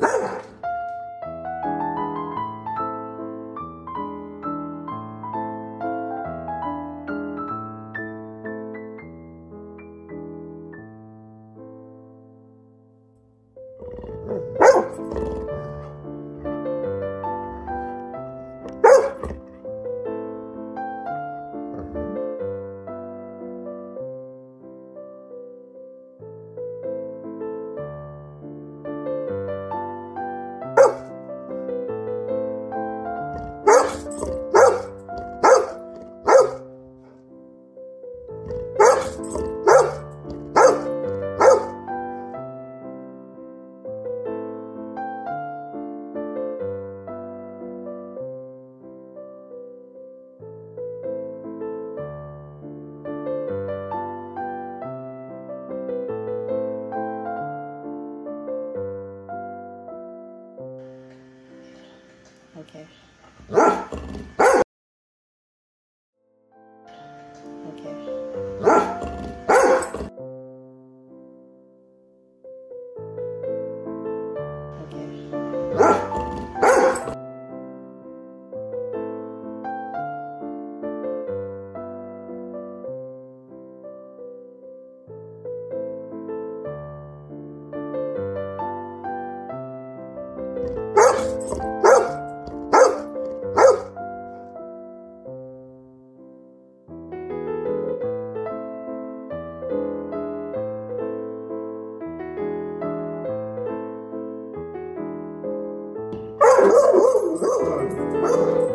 Bye. Huh? Oh,